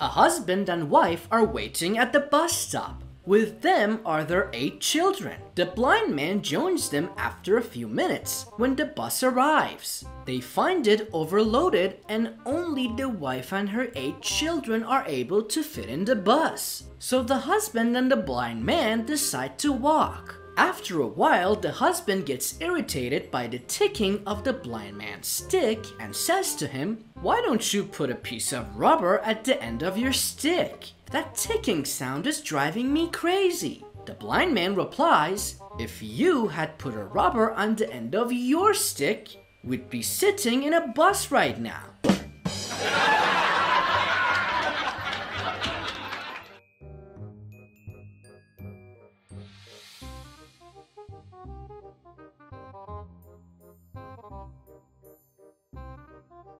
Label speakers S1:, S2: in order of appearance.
S1: A husband and wife are waiting at the bus stop. With them are their eight children. The blind man joins them after a few minutes when the bus arrives. They find it overloaded and only the wife and her eight children are able to fit in the bus. So the husband and the blind man decide to walk. After a while, the husband gets irritated by the ticking of the blind man's stick and says to him, Why don't you put a piece of rubber at the end of your stick? That ticking sound is driving me crazy. The blind man replies, If you had put a rubber on the end of your stick, we'd be sitting in a bus right now.